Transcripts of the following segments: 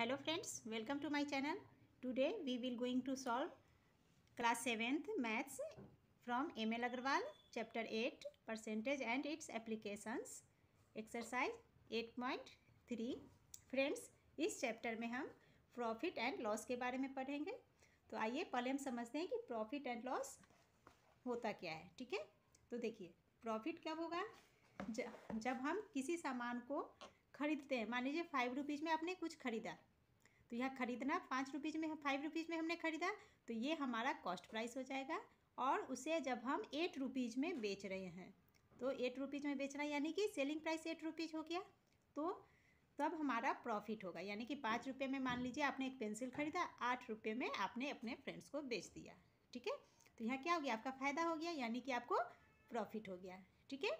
Hello friends welcome to my channel today we will going to solve class seventh maths from M L Agarwal chapter eight percentage and its applications exercise eight point three friends इस चैप्टर में हम profit and loss के बारे में पढ़ेंगे। तो आइए पहले हम समझते हैं कि प्रॉफिट एंड लॉस होता क्या है, ठीक है? तो देखिए प्रॉफिट कब होगा? जब हम किसी सामान को खरीदते हैं, मान लीजिए फाइव रुपीज़ में आपने कुछ खरीदा तो यह खरीदना, पाँच रुपीज़ में, फाइव रुपीज़ में हमने खरीदा तो ये हमारा कॉस्ट प्राइस हो जाएगा और उसे जब हम एट रुपीज़ में बेच रहे हैं तो एट रुपीज़ में बेचना यानी कि सेलिंग प्राइस एट रुपीज़ हो गया तो तब हमारा प्रॉफिट होगा। यानी कि पाँच रुपये में मान लीजिए आपने एक पेंसिल खरीदा, आठ रुपये में आपने अपने फ्रेंड्स को बेच दिया, ठीक है? तो यहाँ क्या हो गया, आपका फ़ायदा हो गया, यानी कि आपको प्रॉफिट हो गया, ठीक है?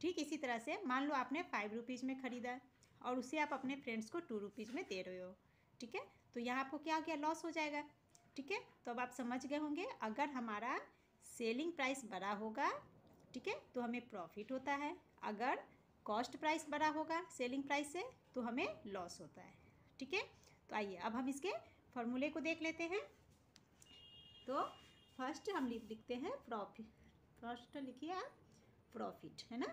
ठीक इसी तरह से मान लो आपने फाइव रुपीज़ में ख़रीदा और उसे आप अपने फ्रेंड्स को टू रुपीज़ में दे रहे हो ठीक है? तो यहाँ आपको क्या हो गया? लॉस हो जाएगा। ठीक है? तो अब आप समझ गए होंगे, अगर हमारा सेलिंग प्राइस बड़ा होगा, ठीक है तो हमें प्रॉफिट होता है। अगर कॉस्ट प्राइस बड़ा होगा सेलिंग प्राइस से तो हमें लॉस होता है। ठीक है? तो आइए, अब हम इसके फॉर्मूले को देख लेते हैं। तो फ़र्स्ट हम लिख, लिखते हैं प्रॉफिट फ़र्स्ट लिखिए आप प्रॉफिट है ना?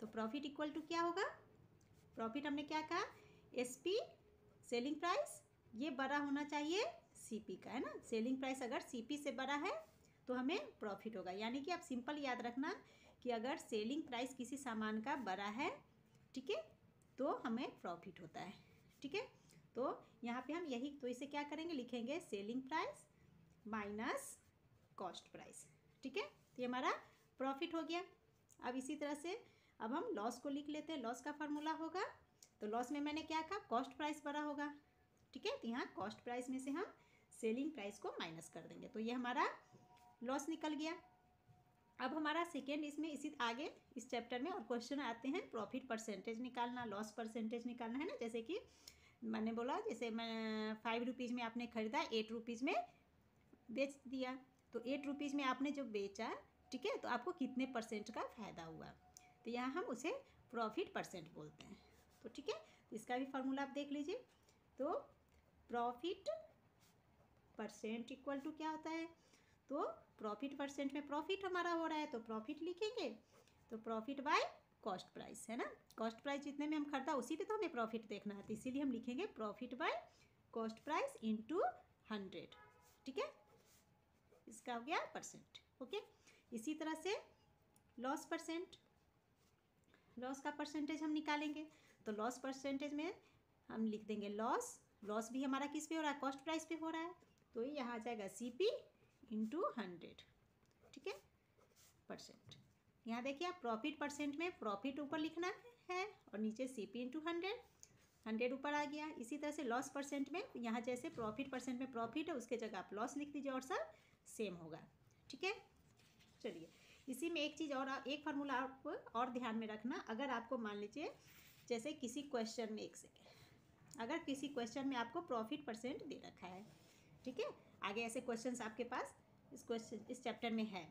तो प्रॉफिट इक्वल टू क्या होगा? प्रॉफिट हमने क्या कहा? एस पी सेलिंग प्राइस ये बड़ा होना चाहिए सी पी का, है ना? सेलिंग प्राइस अगर सी पी से बड़ा है तो हमें प्रॉफिट होगा। यानी कि आप सिंपल याद रखना कि अगर सेलिंग प्राइस किसी सामान का बड़ा है, ठीक है तो हमें प्रॉफिट होता है, ठीक है? तो यहाँ पे हम यही तो इसे क्या करेंगे? लिखेंगे selling price minus cost price ठीक है? तो ये हमारा प्रॉफिट हो गया। अब इसी तरह से, अब हम लॉस को लिख लेते हैं। लॉस का फार्मूला होगा तो लॉस में मैंने क्या कहा? कॉस्ट प्राइस बड़ा होगा। ठीक है? तो यहाँ कॉस्ट प्राइस में से हम सेलिंग प्राइस को माइनस कर देंगे। तो ये हमारा लॉस निकल गया। अब हमारा सेकेंड इसमें, इसी आगे इस चैप्टर में और क्वेश्चन आते हैं। प्रॉफिट परसेंटेज निकालना लॉस परसेंटेज निकालना, है ना? जैसे कि मैंने बोला, जैसे मैं फाइव रुपीज़ में आपने ख़रीदा एट रुपीज़ में बेच दिया। तो एट रुपीज़ में आपने जो बेचा, ठीक है? तो आपको कितने परसेंट का फ़ायदा हुआ? तो यहाँ हम उसे प्रॉफिट परसेंट बोलते हैं। तो ठीक है? तो इसका भी फार्मूला आप देख लीजिए। तो प्रॉफिट परसेंट इक्वल टू क्या होता है? तो प्रॉफिट परसेंट में प्रॉफिट हमारा हो रहा है तो प्रॉफिट लिखेंगे। तो प्रॉफिट बाय कॉस्ट प्राइस, है ना? कॉस्ट प्राइस जितने में हम खरीदा, उसी पे तो हमें प्रॉफिट देखना है। तो इसीलिए हम लिखेंगे profit by cost price into hundred, ठीक है? इसका हो गया परसेंट, ओके? इसी तरह से लॉस परसेंट, लॉस का परसेंटेज हम निकालेंगे। तो लॉस परसेंटेज में हम लिख देंगे लॉस लॉस भी हमारा किस पे हो रहा है? कॉस्ट प्राइस पे हो रहा है। तो ये यहाँ आ जाएगा सी पी इंटू हंड्रेड ठीक है? परसेंट यहाँ देखिए आप प्रॉफिट परसेंट में प्रॉफिट ऊपर लिखना है और नीचे C P into hundred hundred ऊपर आ गया। इसी तरह से लॉस परसेंट में, यहाँ जैसे प्रॉफिट परसेंट में प्रॉफिट है, उसके जगह आप लॉस लिख दीजिए और सब सेम होगा, ठीक है? चलिए, इसी में एक चीज़ और एक फार्मूला आपको और ध्यान में रखना। अगर आपको मान लीजिए, जैसे किसी क्वेश्चन में एक सेकेंड अगर किसी क्वेश्चन में आपको प्रॉफिट परसेंट दे रखा है, ठीक है? आगे ऐसे क्वेश्चंस आपके पास इस क्वेश्चन इस चैप्टर में है,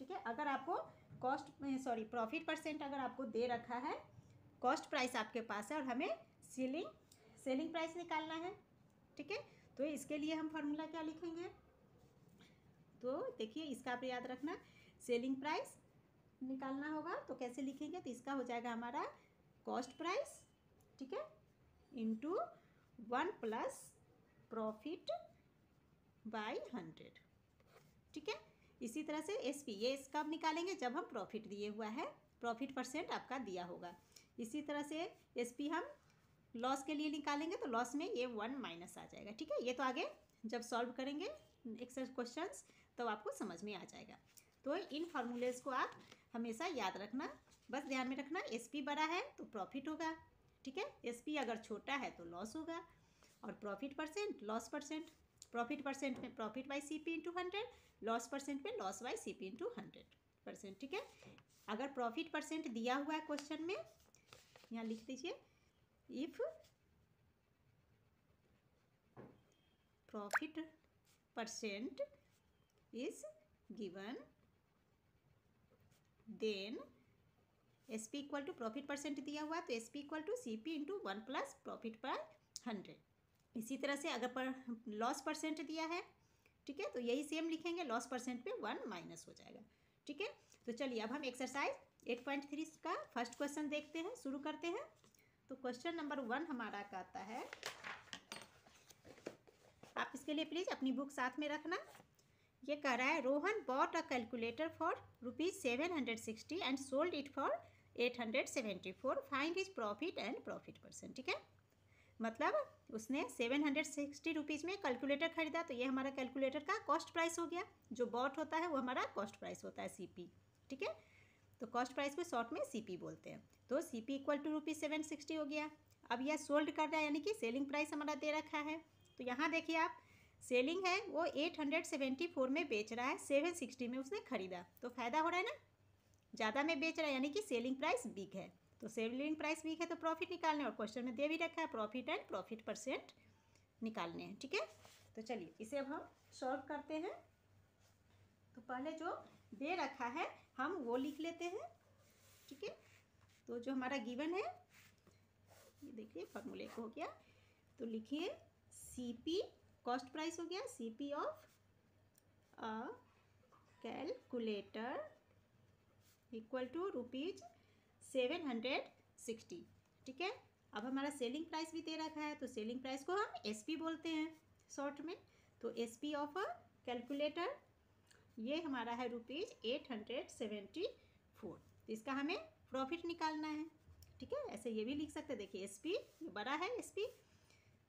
ठीक है? अगर आपको कॉस्ट सॉरी प्रॉफिट परसेंट अगर आपको दे रखा है कॉस्ट प्राइस आपके पास है और हमें सेलिंग सेलिंग प्राइस निकालना है, ठीक है? तो इसके लिए हम फार्मूला क्या लिखेंगे? तो देखिए, इसका आप याद रखना सेलिंग प्राइस निकालना होगा तो कैसे लिखेंगे? तो इसका हो जाएगा हमारा कॉस्ट प्राइस ठीक है? Into one plus profit by hundred ठीक है? इसी तरह से एस पी ये कब निकालेंगे जब हम प्रॉफिट दिए हुआ है प्रॉफिट परसेंट आपका दिया होगा। इसी तरह से एस पी हम लॉस के लिए निकालेंगे तो लॉस में ये वन माइनस आ जाएगा। ठीक है? ये तो आगे जब सॉल्व करेंगे एक्सरसाइज क्वेश्चंस तो आपको समझ में आ जाएगा। तो इन फार्मूलेज को आप हमेशा याद रखना, बस ध्यान में रखना एस पी बड़ा है तो प्रॉफिट होगा। ठीक है? एस पी अगर छोटा है तो लॉस होगा और profit percent loss percent profit percent में profit by C P into hundred loss percent में loss by C P into hundred percent ठीक है? अगर प्रॉफिट परसेंट दिया हुआ है क्वेश्चन में, यहाँ लिख दीजिए if profit percent is given then S P equal to profit percent दिया हुआ है तो S P equal to C P into one plus profit पर हंड्रेड इसी तरह से अगर पर लॉस परसेंट दिया है, ठीक है तो यही सेम लिखेंगे लॉस परसेंट पे वन माइनस हो जाएगा, ठीक है? तो चलिए अब हम एक्सरसाइज एट पॉइंट थ्री का फ़र्स्ट क्वेश्चन देखते हैं, शुरू करते हैं। तो क्वेश्चन नंबर वन हमारा कहता है, आप इसके लिए प्लीज़ अपनी बुक साथ में रखना। ये कह रहा है, Rohan bought a calculator for rupees seven hundred sixty and sold it for eight hundred seventy four, find is profit and profit percent, ठीक है? मतलब उसने सेवन हंड्रेड सिक्सटी रुपीज़ में कैलकुलेटर खरीदा तो ये हमारा कैलकुलेटर का कॉस्ट प्राइस हो गया। जो बॉट होता है वो हमारा कॉस्ट प्राइस होता है सीपी ठीक है? तो कॉस्ट प्राइस को शॉर्ट में सीपी बोलते हैं। तो C P equal to rupees seven sixty हो गया। अब यह सोल्ड कर रहा है, यानी कि सेलिंग प्राइस हमारा दे रखा है। तो यहाँ देखिए आप, सेलिंग है, वो एट हंड्रेड सेवेंटी फोर में बेच रहा है, सेवन सिक्सटी में उसने खरीदा। तो फ़ायदा हो रहा है ना? ज़्यादा में बेच रहा है, यानी कि सेलिंग प्राइस बिग है। तो सेलिंग प्राइस वीक है तो प्रॉफिट निकालने और क्वेश्चन में दे भी रखा है प्रॉफिट एंड प्रॉफिट परसेंट निकालने हैं, ठीक है? तो चलिए, इसे अब हम सॉल्व करते हैं। तो पहले जो दे रखा है, हम वो लिख लेते हैं, ठीक है? तो जो हमारा गिवन है, ये देखिए फॉर्मूले को हो गया। तो लिखिए सी पी कॉस्ट प्राइस हो गया C P of calculator equal to rupees seven hundred sixty. ठीक है? अब हमारा सेलिंग प्राइस भी दे रखा है तो सेलिंग प्राइस को हम एस पी बोलते हैं, शॉर्ट में। तो S P of a calculator ये हमारा है rupees eight hundred seventy four. तो इसका हमें प्रॉफिट निकालना है। ठीक है? ऐसे ये भी लिख सकते हैं। देखिए एस पी ये बड़ा है एस पी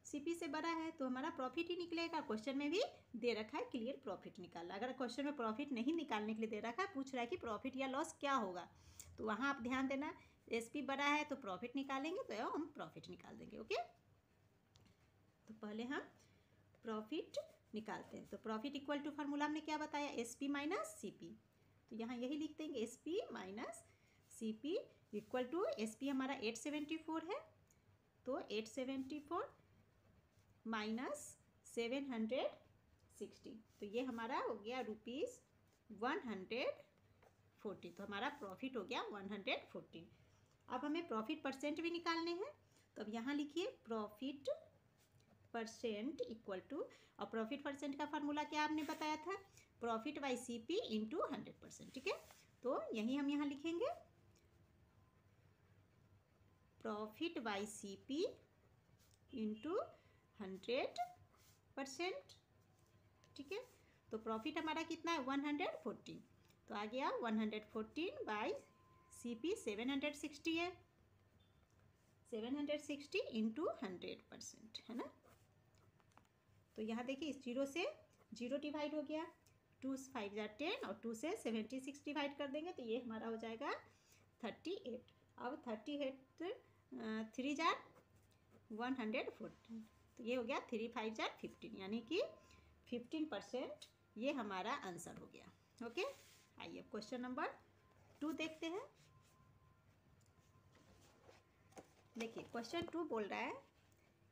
सी पी से बड़ा है तो हमारा प्रॉफिट ही निकलेगा। क्वेश्चन में भी दे रखा है क्लियर प्रॉफिट निकालना। अगर क्वेश्चन में प्रॉफिट नहीं निकालने के लिए दे रखा है, पूछ रहा है कि प्रॉफिट या लॉस क्या होगा? तो वहाँ आप ध्यान देना एस पी बड़ा है तो प्रॉफिट निकालेंगे तो हम प्रॉफिट निकाल देंगे ओके तो पहले हम प्रॉफिट निकालते हैं। तो प्रॉफिट इक्वल टू फार्मूला हमने क्या बताया? S P minus C P तो यहाँ यही लिख देंगे S P minus C P equal to S P हमारा एट सेवेंटी फोर है। तो eight seventy four minus seven hundred sixty. तो ये हमारा हो गया रुपीज़ वन हंड्रेड फोर्टी। तो हमारा प्रॉफिट हो गया वन हंड्रेड फोर्टी। अब हमें प्रॉफिट परसेंट भी निकालने हैं। तो अब यहाँ लिखिए, प्रॉफिट परसेंट इक्वल टू और प्रॉफिट परसेंट का फार्मूला क्या आपने बताया था? Profit by C P into hundred percent, ठीक है? तो यही हम यहाँ लिखेंगे। Profit by C P into hundred percent, ठीक है? तो प्रॉफिट हमारा कितना है? वन हंड्रेड फोर्टीन तो आ गया one hundred fourteen by C P seven hundred sixty है। Seven hundred sixty into hundred percent, है ना? तो यहाँ देखिए, इस ज़ीरो से ज़ीरो डिवाइड हो गया। टू फाइव जार टेन और टू से सेवेंटी सिक्स डिवाइड कर देंगे तो ये हमारा हो जाएगा थर्टी एट अब थर्टी एट थ्री जार वन हंड्रेड फोर्टीन तो ये हो गया थ्री फाइव जार फिफ्टीन, यानी कि फिफ्टीन परसेंट ये हमारा आंसर हो गया। ओके? आइए क्वेश्चन नंबर टू देखते हैं। देखिए, क्वेश्चन टू बोल रहा है,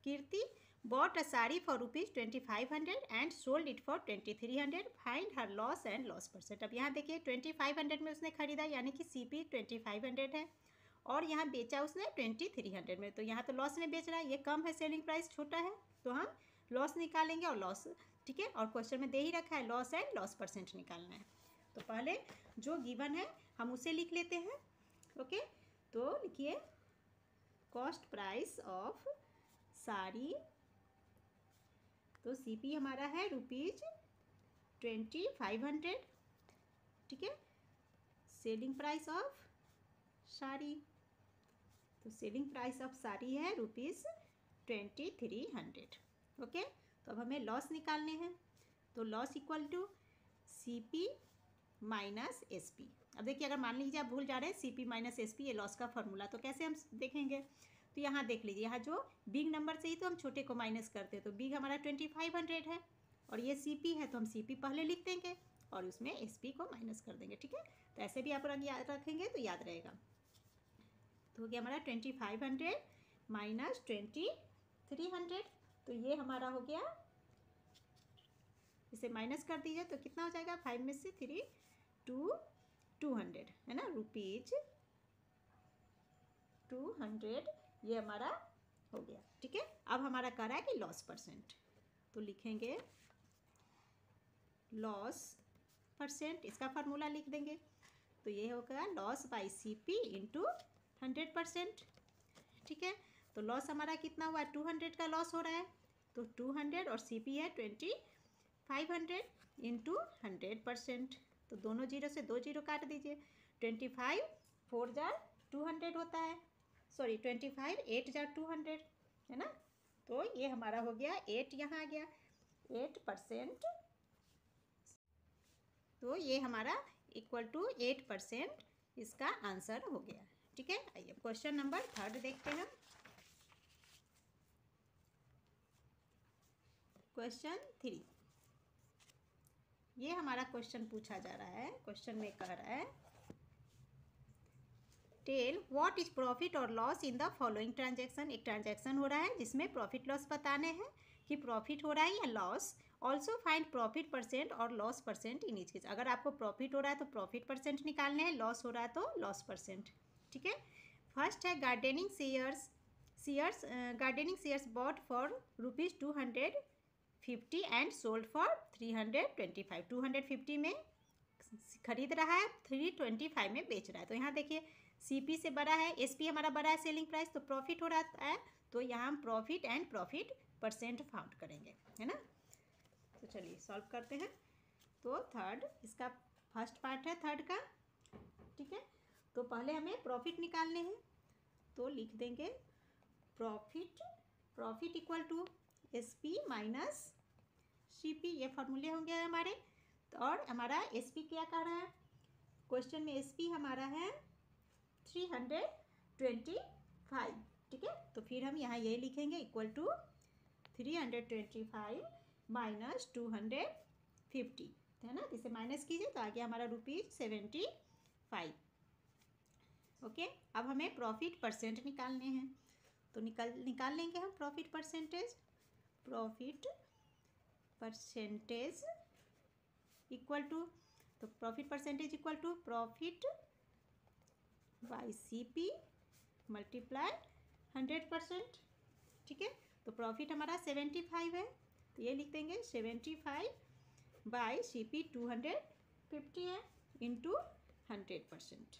Kirti bought a sari for rupees twenty five hundred and sold it for twenty three hundred find her loss and loss percent अब यहाँ देखिए ट्वेंटी फाइव हंड्रेड में उसने खरीदा, यानी कि C P twenty five hundred है। और यहाँ बेचा उसने ट्वेंटी थ्री हंड्रेड में। तो यहाँ तो लॉस में बेच रहा है। ये कम है सेलिंग प्राइस छोटा है। तो हम लॉस निकालेंगे और लॉस ठीक है? और क्वेश्चन में दे ही रखा है लॉस एंड लॉस परसेंट निकालना है। तो पहले जो गिवन है, हम उसे लिख लेते हैं, ओके? तो लिखिए कॉस्ट प्राइस ऑफ़ साड़ी तो सीपी हमारा है रुपीज़ ट्वेंटी फाइव हंड्रेड ठीक है? सेलिंग प्राइस ऑफ़ साड़ी तो सेलिंग प्राइस ऑफ़ साड़ी है rupees twenty three hundred. Okay? तो अब हमें लॉस निकालने हैं। तो loss equal to C P minus S P अब देखिए, अगर मान लीजिए आप भूल जा रहे हैं C P minus S P ये लॉस का फॉर्मूला तो कैसे हम देखेंगे? तो यहाँ देख लीजिए, यहाँ जो बिग नंबर से ही तो हम छोटे को माइनस करते हैं तो बिग हमारा ट्वेंटी फाइव हंड्रेड है। और ये सी पी है तो हम सी पी पहले लिख देंगे और उसमें एस पी को माइनस कर देंगे, ठीक है? तो ऐसे भी आप याद रखेंगे तो याद रहेगा। तो हो गया हमारा twenty five hundred minus twenty three hundred तो ये हमारा हो गया। इसे माइनस कर दीजिए तो कितना हो जाएगा? फाइव में से थ्री टू टू हंड्रेड है ना? रुपीज़ टू हंड्रेड ये हमारा हो गया। ठीक है? अब हमारा कह रहा है कि लॉस परसेंट तो लिखेंगे लॉस परसेंट इसका फार्मूला लिख देंगे। तो ये होगा loss by C P into hundred percent. ठीक है? तो लॉस हमारा कितना हुआ? टू हंड्रेड का लॉस हो रहा है। तो टू हंड्रेड और सी पी है twenty five hundred into hundred percent. तो दोनों ज़ीरो से दो ज़ीरो काट दीजिए। ट्वेंटी फाइव फोर जार टू हंड्रेड होता है। सॉरी ट्वेंटी फाइव एट जार टू हंड्रेड है ना? तो ये हमारा हो गया एट यहाँ आ गया। Eight percent. तो ये हमारा इक्वल टू एट परसेंट। इसका आंसर हो गया। ठीक है? आइए क्वेश्चन नंबर थर्ड देखते हैं क्वेश्चन थ्री ये हमारा क्वेश्चन पूछा जा रहा है क्वेश्चन में कह रहा है। टेल व्हाट इज़ प्रॉफिट और loss in the following transaction एक ट्रांजेक्शन हो रहा है जिसमें प्रॉफिट लॉस बताने हैं कि प्रॉफिट हो रहा है या loss also find profit percent और loss percent in each case अगर आपको प्रॉफिट हो रहा है तो प्रॉफिट परसेंट निकालने हैं लॉस हो रहा है तो लॉस परसेंट ठीक है? फ़र्स्ट है gardening shares shares gardening shares bought for rupees two hundred fifty and sold for three hundred twenty five two hundred fifty में खरीद रहा है थ्री ट्वेंटी फाइव में बेच रहा है। तो यहाँ देखिए सी पी से बड़ा है एस पी हमारा बड़ा है सेलिंग प्राइस तो प्रॉफिट हो रहा है। तो यहाँ हम profit and profit percent found करेंगे, है ना? तो चलिए सॉल्व करते हैं। तो थर्ड इसका फ़र्स्ट पार्ट है थर्ड का, ठीक है? तो पहले हमें प्रॉफिट निकालने हैं। तो लिख देंगे profit profit equal to S P minus C P ये फॉर्मूले होंगे हमारे। तो और हमारा एस पी क्या कह रहा है? क्वेश्चन में एस पी हमारा है थ्री हंड्रेड ट्वेंटी फाइव ठीक है? तो फिर हम यहाँ ये लिखेंगे equal to three hundred twenty five minus two hundred fifty है ना? इसे माइनस कीजिए तो आगे हमारा रुपीज़ सेवेंटी फाइव ओके? अब हमें प्रॉफिट परसेंट निकालने हैं। तो निकाल निकाल लेंगे हम profit percentage profit percentage equal to तो profit percentage equal to profit by C P multiply hundred percent ठीक है? तो प्रॉफिट हमारा सेवेंटी फाइव है। तो ये लिख देंगे seventy five by C P two hundred fifty है इंटू हंड्रेड परसेंट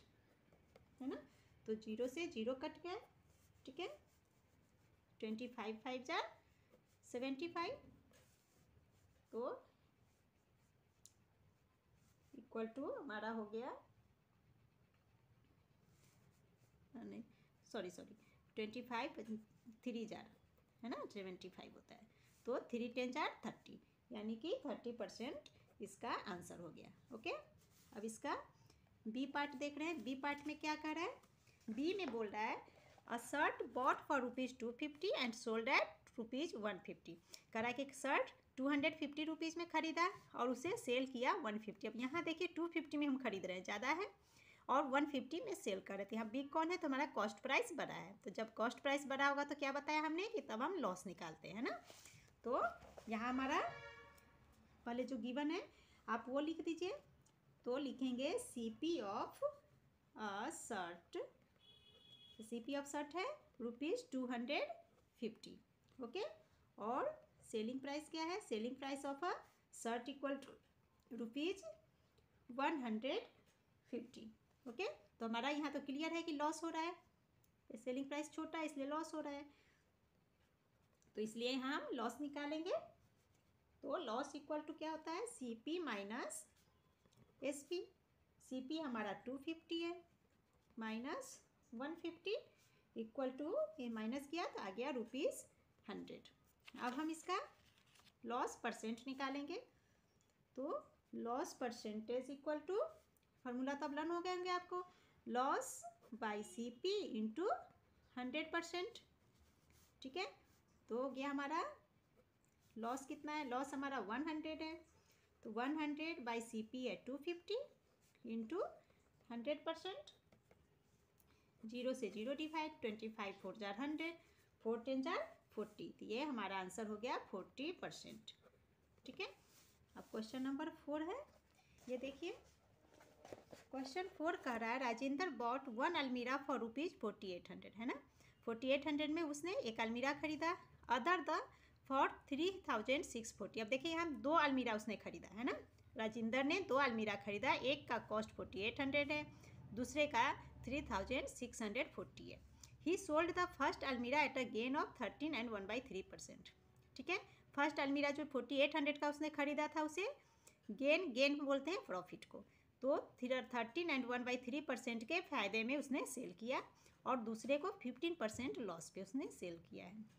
है ना? तो ज़ीरो से ज़ीरो कट गया ठीक है? ट्वेंटी फाइव फाइव जार सेवेंटी फाइव तो इक्वल टू हमारा हो गया नहीं sorry sorry twenty five three jar है ना? सेवेंटी फाइव होता है तो थ्री टेन जार थर्टी यानी कि थर्टी परसेंट इसका आंसर हो गया ओके अब इसका बी पार्ट देख रहे हैं। बी पार्ट में क्या कर रहा है? बी में बोल रहा है a shirt bought for rupees two fifty and sold at rupees one fifty करा कि एक shirt two hundred fifty rupees में ख़रीदा और उसे सेल किया वन फिफ्टी अब यहाँ देखिए टू फिफ्टी में हम खरीद रहे हैं, ज़्यादा है, और वन फिफ्टी में सेल कर रहे थे। यहाँ बिग कौन है? तो हमारा कॉस्ट प्राइस बड़ा है। तो जब कॉस्ट प्राइस बड़ा होगा तो क्या बताया हमने कि तब हम लॉस निकालते हैं ना? तो यहाँ हमारा पहले जो गिवन है, आप वो लिख दीजिए। तो लिखेंगे C P of shirt C P of shirt है rupees two hundred fifty okay और सेलिंग प्राइस क्या है? Selling price of a shirt equal to rupees one hundred fifty okay तो हमारा यहाँ तो क्लियर है कि लॉस हो रहा है। सेलिंग प्राइस छोटा है, इसलिए लॉस हो रहा है। तो इसलिए हम लॉस निकालेंगे। तो लॉस इक्वल टू क्या होता है? C P minus S P C P हमारा टू फिफ्टी है minus one fifty equal to ये माइनस किया तो आ गया रुपीज़ हंड्रेड अब हम इसका लॉस परसेंट निकालेंगे। तो loss percentage equal to formula तब लर्न हो गए होंगे आपको loss by C P into hundred percent ठीक है? तो हो गया हमारा लॉस कितना है? लॉस हमारा वन हंड्रेड है। तो one hundred by C P है two fifty into hundred percent. Zero से zero divide twenty five, four jar hundred, four ten जार फोर्टी। तो ये हमारा आंसर हो गया फोर्टी परसेंट। ठीक है? अब क्वेश्चन नंबर फोर है। ये देखिए, क्वेश्चन फोर कह रहा है, राजेंद्र बॉट वन अलमीरा for rupees forty eight hundred है ना? फोर्टी एट हंड्रेड में उसने एक अलमीरा खरीदा। Other the for three thousand six forty अब देखिए यहाँ दो अलमीरा उसने खरीदा, है ना? राजिंदर ने दो अलमीरा खरीदा, एक का कॉस्ट फोर्टी एट हंड्रेड है, दूसरे का three thousand six hundred forty है। ही सोल्ड द फ़र्स्ट अलमीरा at a gain of thirteen and one by three percent ठीक है? फ़र्स्ट अलमीरा जो फोर्टी एट हंड्रेड का उसने खरीदा था उसे गेन गेन बोलते हैं प्रॉफिट को। तो thirteen and one by three percent के फ़ायदे में उसने सेल किया और दूसरे को फिफ्टीन परसेंट लॉस पे उसने सेल किया है।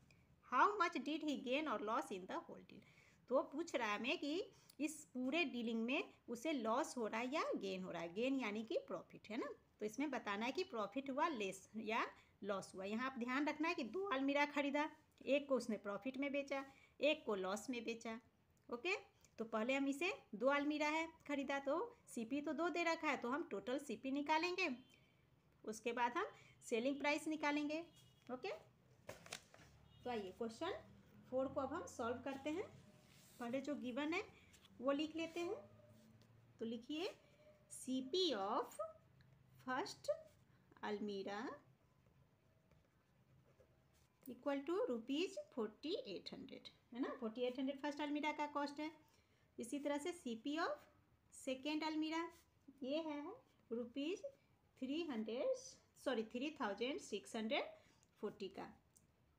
How much did he gain और loss in the whole deal तो पूछ रहा है हमें कि इस पूरे डीलिंग में उसे लॉस हो रहा है या गेन हो रहा है? गेन यानी कि प्रॉफिट है ना? तो इसमें बताना है कि प्रॉफिट हुआ लेस या लॉस हुआ। यहाँ आप ध्यान रखना है कि दो अलमीरा खरीदा। एक को उसने प्रॉफिट में बेचा, एक को लॉस में बेचा ओके तो पहले हम इसे दो अलमीरा है खरीदा तो सीपी तो दो दे रखा है तो हम टोटल सीपी निकालेंगे। उसके बाद हम सेलिंग प्राइस निकालेंगे ओके तो आइए क्वेश्चन फोर को अब हम सॉल्व करते हैं। पहले जो गिवन है, वो लिख लेते हैं। तो लिखिए सी पी ऑफ़ फ़र्स्ट अलमीरा equal to rupees forty eight hundred है ना? फोर्टी एट हंड्रेड फ़र्स्ट अलमीरा का कॉस्ट है। इसी तरह से सी पी ऑफ़ सेकेंड अलमीरा ये है rupees three hundred sorry three thousand six hundred forty का।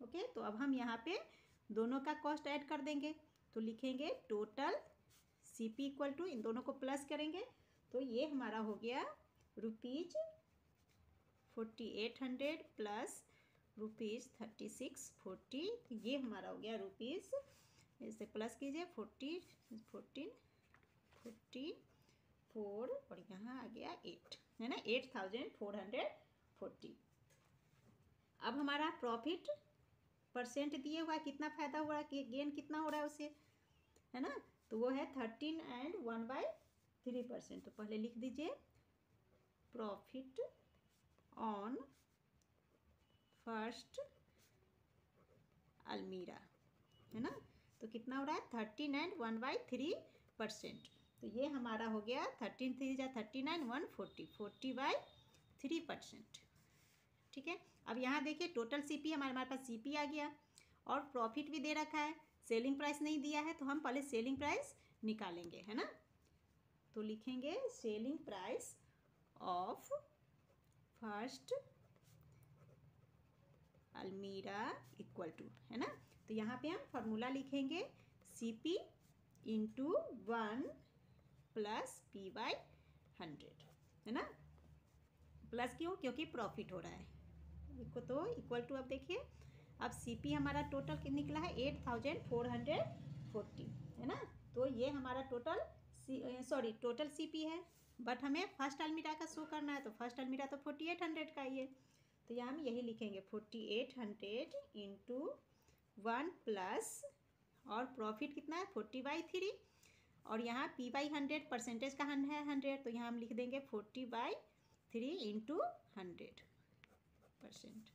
ओके? तो अब हम यहाँ पे दोनों का कॉस्ट ऐड कर देंगे। तो लिखेंगे total C P equal to इन दोनों को प्लस करेंगे। तो ये हमारा हो गया rupees forty eight hundred plus rupees thirty six forty ये हमारा हो गया रुपीज़ इसे प्लस कीजिए फोर्टी फोर्टीन फोर्टी फोर और यहाँ आ गया एट है ना? Eight thousand four hundred forty अब हमारा प्रॉफिट परसेंट दिए हुआ है, कितना फ़ायदा हो रहा है गेन कितना हो रहा है उसे, है ना? तो वो है thirteen and one by three percent तो पहले लिख दीजिए प्रॉफिट ऑन फ़र्स्ट अलमीरा है ना? तो कितना हो रहा है? Thirteen and one by three percent तो ये हमारा हो गया थर्टीन थ्री जा thirty nine one forty forty by three percent ठीक है? अब यहाँ देखिए टोटल सीपी हमारे हमारे पास सीपी आ गया। और प्रॉफिट भी दे रखा है। सेलिंग प्राइस नहीं दिया है तो हम पहले सेलिंग प्राइस निकालेंगे, है ना? तो लिखेंगे सेलिंग प्राइस ऑफ़ फ़र्स्ट अलमीरा इक्वल टू है ना? तो यहाँ पे हम फार्मूला लिखेंगे C P into one plus P by hundred है ना? प्लस क्यों? क्योंकि प्रॉफिट हो रहा है। इसको तो इक्वल टू अब देखिए, अब सी पी हमारा टोटल निकला है eight thousand four hundred forty है ना? तो ये हमारा total sorry total C P है बट हमें फ़र्स्ट अलमीरा का शो करना है तो फ़र्स्ट अलमीरा तो फोर्टी एट हंड्रेड का ही है। तो यहाँ हम यही लिखेंगे forty eight hundred into one plus और प्रॉफिट कितना है? फोर्टी बाई थ्री और यहाँ पी बाई हंड्रेड परसेंटेज का है हंड्रेड तो यहाँ हम लिख देंगे forty by three into hundred percent.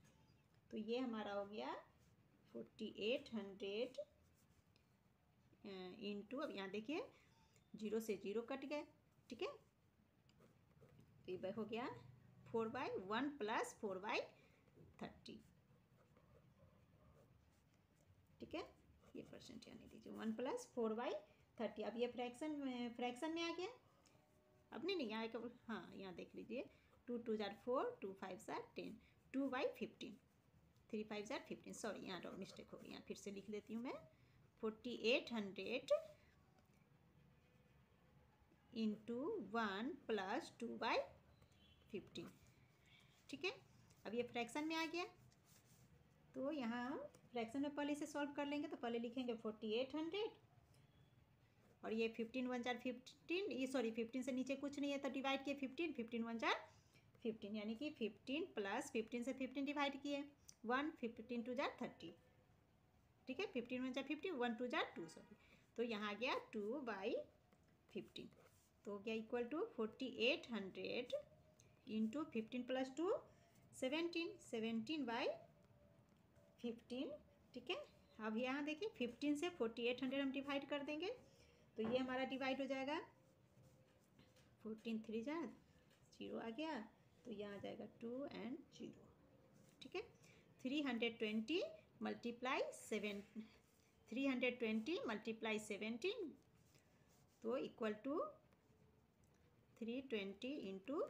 तो ये हमारा हो गया फोर्टी एट हंड्रेड इंटू अब यहाँ देखिए ज़ीरो से ज़ीरो कट गए, ठीक है? तो ये हो गया four by one plus four by thirty ठीक है? ये परसेंट यानी दीजिए one plus four by thirty अब ये फ्रैक्शन फ्रैक्शन में आ गया। अब नहीं नहीं, यहाँ हाँ यहाँ देख लीजिए टू टू जार four two five jar ten two by fifteen. Three five jar fifteen. Sorry यहाँ मिस्टेक हो गई। यहाँ फिर से लिख लेती हूँ मैं। Forty eight hundred into one plus two by fifteen. ठीक है? अब ये फ्रैक्शन में आ गया। तो यहाँ हम फ्रैक्शन में पहले इसे सॉल्व कर लेंगे तो पहले लिखेंगे फोर्टी एट हंड्रेड। और ये फिफ्टीन वन चार फिफ्टीन, ये सॉरी, फिफ्टीन से नीचे कुछ नहीं है तो डिवाइड किए फिफ्टीन फिफ्टीन वन चार फिफ्टीन यानी कि फिफ्टीन प्लस फिफ्टीन से फिफ्टीन डिवाइड किए। वन फिफ्टीन टू जार थर्टी ठीक है? फिफ्टीन वन जार फिफ्टीन वन टू जार टू सॉरी तो यहाँ आ गया टू बाई फिफ्टीन तो हो गया equal to forty eight hundred into fifteen plus two seventeen seventeen by fifteen ठीक है? अब यहाँ देखिए फिफ्टीन से फोर्टी एट हंड्रेड हम डिवाइड कर देंगे। तो ये हमारा डिवाइड हो जाएगा। फोर्टीन थ्री जा ज़ीरो आ गया। तो यह आ जाएगा टू एंड ज़ीरो ठीक है? Three hundred twenty multiply seven three hundred twenty multiply seventeen तो equal to three twenty into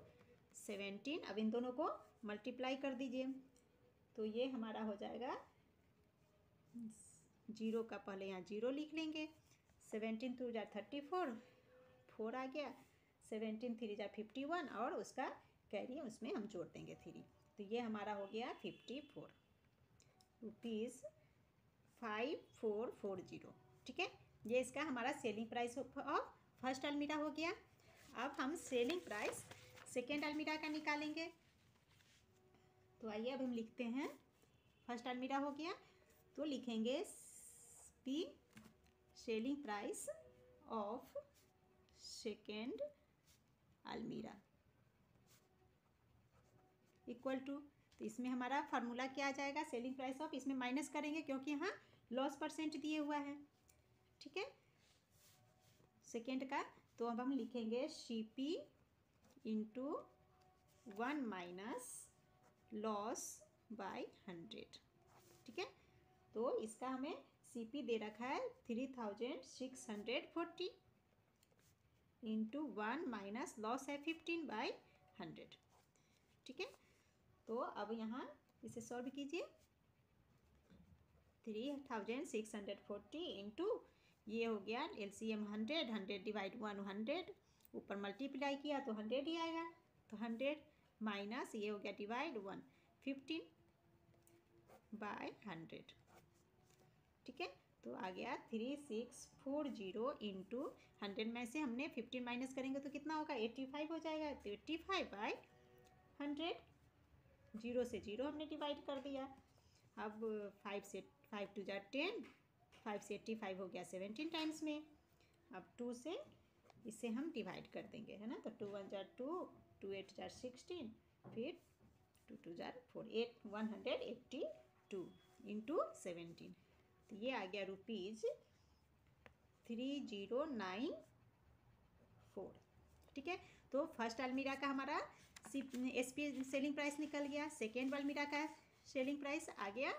seventeen अब इन दोनों को मल्टीप्लाई कर दीजिए। तो ये हमारा हो जाएगा ज़ीरो का पहले यहाँ ज़ीरो लिख लेंगे। सेवेंटीन टू जा थर्टी फोर फोर आ गया। सेवेंटीन थ्री जा फिफ्टी वन और उसका कैरी उसमें हम जोड़ देंगे थ्री तो ये हमारा हो गया fifty four rupees five four four zero ठीक है? ये इसका हमारा सेलिंग प्राइस ऑफ़ फ़र्स्ट अलमीरा हो गया। अब हम सेलिंग प्राइस सेकेंड अलमीरा का निकालेंगे। तो आइए अब हम लिखते हैं। फ़र्स्ट अलमीरा हो गया। तो लिखेंगे P selling price of second अलमीरा इक्वल टू तो इसमें हमारा फार्मूला क्या आ जाएगा? सेलिंग प्राइस ऑफ़ इसमें माइनस करेंगे क्योंकि यहाँ लॉस परसेंट दिए हुआ है। ठीक है? सेकेंड का तो अब हम लिखेंगे C P into one minus loss by hundred ठीक है? तो इसका हमें सी पी दे रखा है three thousand six hundred forty into one minus loss है फिफ्टीन बाई हंड्रेड ठीक है? तो अब यहाँ इसे सॉल्व कीजिए। Three thousand six hundred forty into ये हो गया L C M hundred hundred divide one hundred ऊपर मल्टीप्लाई किया तो हंड्रेड ही आएगा। तो हंड्रेड माइनस ये हो गया divide one fifteen by hundred ठीक है? तो आ गया three six four zero into hundred में से हमने फिफ्टीन माइनस करेंगे तो कितना होगा? एट्टी फाइव हो जाएगा। तो eighty five by hundred zero से ज़ीरो हमने डिवाइड कर दिया। अब फाइव से फाइव टू जार टेन फाइव से एट्टी फाइव हो गया सेवेंटीन टाइम्स में। अब टू से इसे हम डिवाइड कर देंगे, है ना? तो टू वन जार टू टू एट जार सिक्सटीन फिर two two jar four eight one hundred eighty two into seventeen तो ये आ गया rupees three zero nine four ठीक है? तो फ़र्स्ट अलमीरा का हमारा एस पी सेलिंग प्राइस निकल गया सेकेंड अलमीरा का सेलिंग प्राइस आ गया।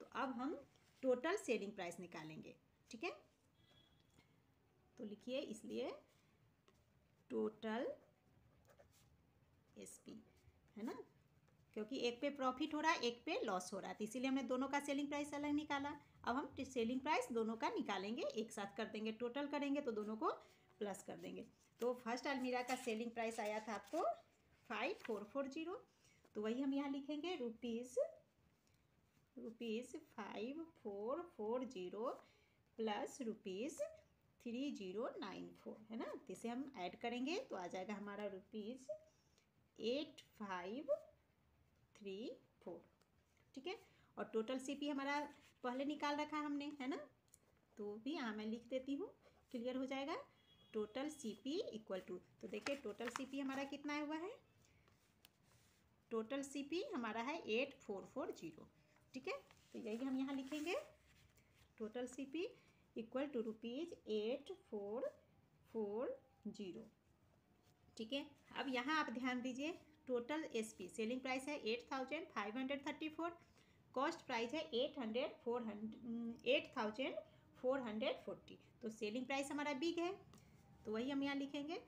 तो अब हम टोटल सेलिंग प्राइस निकालेंगे, ठीक है? तो लिखिए इसलिए टोटल एस पी है ना? क्योंकि एक पे प्रॉफिट हो रहा है, एक पे लॉस हो रहा है तो इसीलिए हमने दोनों का सेलिंग प्राइस अलग निकाला। अब हम सेलिंग प्राइस दोनों का निकालेंगे, एक साथ कर देंगे टोटल करेंगे तो दोनों को प्लस कर देंगे। तो फ़र्स्ट अलमीरा का सेलिंग प्राइस आया था आपको फाइव फोर फोर ज़ीरो तो वही हम यहाँ लिखेंगे rupees rupees five four four zero plus rupees three zero nine four है ना? तो इसे हम ऐड करेंगे तो आ जाएगा हमारा rupees eight five three four ठीक है? और टोटल सीपी हमारा पहले निकाल रखा हमने, है ना? तो भी यहाँ मैं लिख देती हूँ। क्लियर हो जाएगा? टोटल सीपी इक्वल टू तो देखिए टोटल सीपी हमारा कितना हुआ है? टोटल सीपी हमारा है एट फोर फोर ज़ीरो। ठीक है? तो यही हम यहाँ लिखेंगे। Total C P equal to rupees eight four four zero. ठीक है? अब यहाँ आप ध्यान दीजिए, total S P, selling price है eight thousand five hundred thirty four, cost price है eight hundred four hundred, eight thousand four hundred forty. तो सेलिंग प्राइस हमारा बिग है। तो वही हम यहाँ लिखेंगे।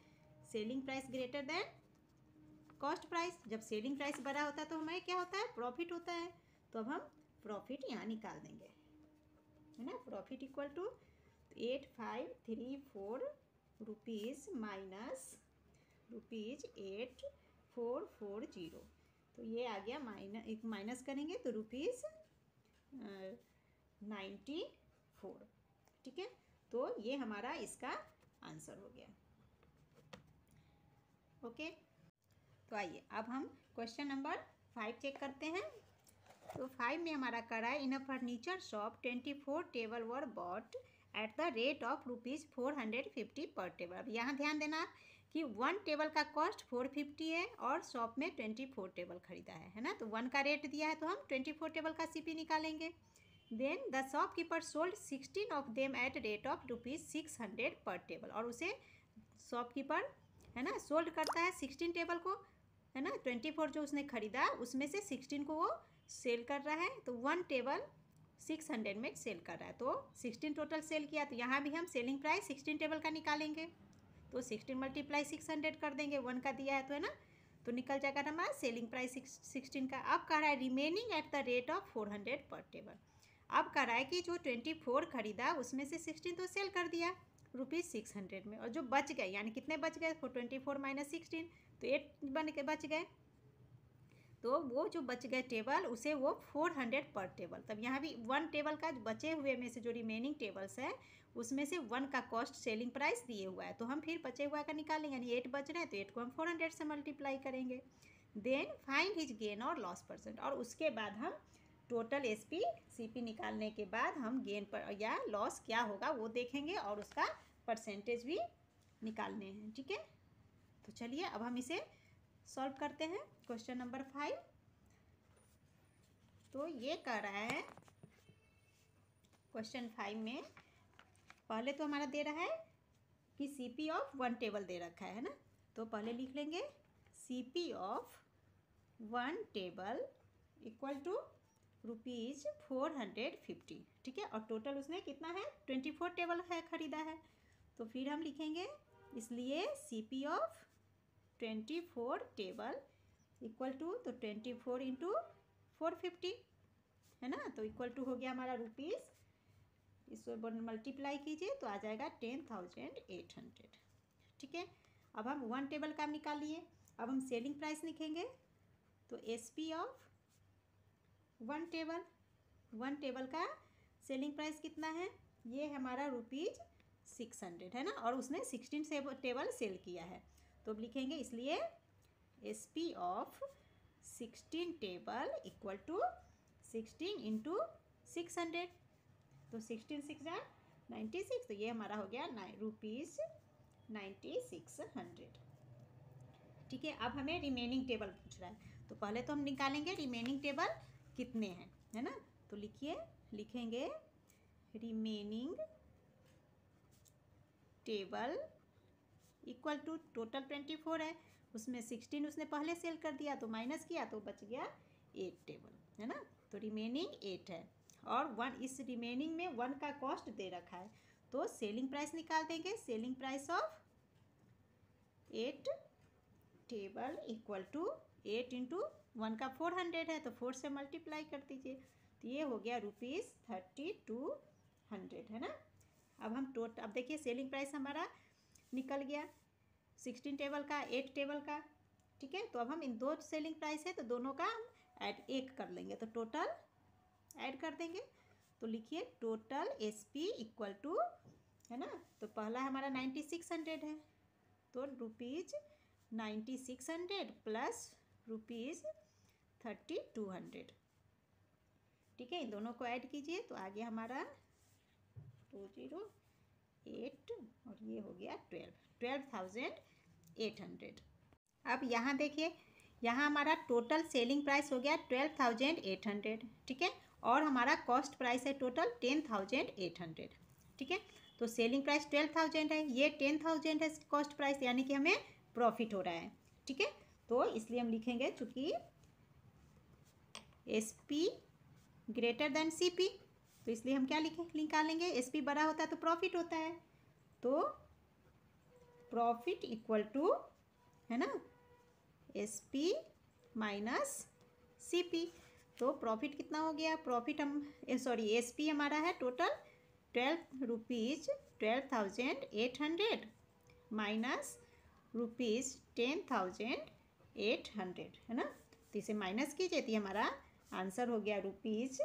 Selling price greater than cost price, जब सेलिंग प्राइस बड़ा होता है तो हमें क्या होता है? प्रॉफिट होता है। तो अब हम प्रॉफिट यहाँ निकाल देंगे। है ना? Profit equal to eight five three four rupees minus rupees eight four four zero. तो ये आ गया माइनस, एक माइनस करेंगे तो रुपीज़ नाइन्टी फोर। ठीक है? तो ये हमारा इसका आंसर हो गया। ओके? तो आइए, अब हम क्वेश्चन नंबर फाइव चेक करते हैं। तो फाइव में हमारा करा है in a furniture shop twenty four table were bought at the rate of rupees four hundred fifty per table अब यहाँ ध्यान देना कि वन टेबल का कॉस्ट फोर फिफ्टी है और शॉप में ट्वेंटी फोर टेबल खरीदा है है ना? तो वन का रेट दिया है तो हम ट्वेंटी फोर टेबल का सीपी निकालेंगे। Then the shopkeeper sold sixteen of them at rate of rupees six hundred per table और उसे शॉपकीपर है ना? सोल्ड करता है सिक्सटीन टेबल को। है ना? ट्वेंटी फोर जो उसने खरीदा, उसमें से सिक्सटीन को वो सेल कर रहा है तो वन टेबल सिक्स हंड्रेड में सेल कर रहा है। तो सिक्सटीन टोटल सेल किया तो यहाँ भी हम सेलिंग प्राइस सिक्सटीन टेबल का निकालेंगे। तो सिक्सटीन मल्टीप्लाई सिक्स हंड्रेड कर देंगे, वन का दिया है तो है ना? तो निकल जाएगा हमारा सेलिंग प्राइस सिक्सटीन का। अब कह रहा है remaining at the rate of four hundred per table अब कह रहा है कि जो ट्वेंटी फोर खरीदा, उसमें से सिक्सटीन तो सेल कर दिया। रुपीज़ सिक्स हंड्रेड में। और जो बच गए, यानी कितने बच गए? Four twenty four minus sixteen तो एट बन के बच गए। तो वो जो बच गए टेबल उसे वो फोर हंड्रेड पर टेबल तब यहाँ भी वन टेबल का बचे हुए में से जो रिमेनिंग टेबल्स है, उसमें से वन का कॉस्ट सेलिंग प्राइस दिए हुआ है। तो हम फिर बचे हुआ का निकालेंगे, यानी एट बच रहे हैं तो एट को हम फोर हंड्रेड से मल्टीप्लाई करेंगे। देन फाइंड हिज गेन और लॉस परसेंट और उसके बाद हम total S P C P निकालने के बाद हम गेन पर या लॉस क्या होगा वो देखेंगे और उसका परसेंटेज भी निकालने हैं, ठीक है? तो चलिए अब हम इसे सॉल्व करते हैं, क्वेश्चन नंबर फाइव। तो ये कह रहा है, क्वेश्चन फाइव में पहले तो हमारा दे रहा है कि C P of one table दे रखा है ना? तो पहले लिख लेंगे C P of one table equal to rupees four hundred fifty ठीक है? और टोटल उसने कितना है? ट्वेंटी फोर टेबल है, ख़रीदा है। तो फिर हम लिखेंगे, इसलिए C P of twenty four table equal to तो twenty four into four fifty है ना? तो इक्वल टू हो गया हमारा रुपीज़ इसको मल्टीप्लाई कीजिए तो आ जाएगा टेन थाउज़ेंड एट हंड्रेड ठीक है? अब हम वन टेबल का निकालिए। अब हम सेलिंग प्राइस लिखेंगे। तो S P of one table one table का सेलिंग प्राइस कितना है? ये हमारा रुपीज़ सिक्स हंड्रेड है ना? और उसने सिक्सटीन टेबल सेल किया है। तो अब लिखेंगे इसलिए S P of sixteen table equal to sixteen into six hundred. तो सिक्सटीन सिक्स है नाइन्टी सिक्स तो ये हमारा हो गया nine rupees ninety six hundred. ठीक है, अब हमें रिमेनिंग टेबल पूछ रहा है। तो पहले तो हम निकालेंगे रिमेनिंग टेबल कितने हैं, है ना? तो लिखिए, लिखेंगे remaining table equal to total twenty four है। उसमें सिक्सटीन उसने पहले सेल कर दिया तो माइनस किया तो बच गया एट टेबल है ना? तो रिमेनिंग एट है। और वन इस रिमेनिंग में वन का कॉस्ट दे रखा है। तो सेलिंग प्राइस निकाल देंगे। Selling price of eight table equal to eight into one का फोर हंड्रेड है तो फोर से मल्टीप्लाई कर दीजिए। तो ये हो गया रुपीज़ थर्टी टू हंड्रेड, है ना? अब हम टोट, अब देखिए सेलिंग प्राइस हमारा निकल गया सिक्सटीन टेबल का, एट टेबल का, ठीक है? तो अब हम इन दो सेलिंग प्राइस है तो दोनों का हम ऐड एक कर लेंगे। तो टोटल ऐड कर देंगे। तो लिखिए total S P equal to, है ना? तो पहला हमारा नाइन्टी सिक्स हंड्रेड है। तो rupees ninety six hundred plus rupees thirty two hundred. ठीक है, इन दोनों को ऐड कीजिए तो आ गया हमारा टू ज़ीरो एट और ये हो गया twelve. Twelve thousand eight hundred. अब यहाँ देखिए, यहाँ हमारा टोटल सेलिंग प्राइस हो गया ट्वेल्व थाउज़ेंड एट हंड्रेड। ठीक है, और हमारा कॉस्ट प्राइस है total ten thousand eight hundred. ठीक है तो सेलिंग प्राइस ट्वेल्व थाउज़ेंड है, ये टेन थाउज़ेंड है कॉस्ट प्राइस, यानी कि हमें प्रॉफिट हो रहा है। ठीक है तो इसलिए हम लिखेंगे चूँकि S P greater than C P तो इसलिए हम क्या लिखें? निकालेंगे। एस पी बड़ा होता है तो प्रॉफिट होता है। तो प्रॉफिट इक्वल टू है ना? S P minus C P तो प्रॉफिट कितना हो गया? प्रॉफिट हम सॉरी एस पी हमारा है total twelve rupees twelve thousand eight hundred minus rupees ten thousand eight hundred है ना? तो इसे माइनस कीजिए तो हमारा आंसर हो गया रुपीज़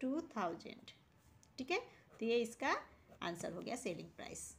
टू थाउज़ेंड। ठीक है? तो ये इसका आंसर हो गया सेलिंग प्राइस।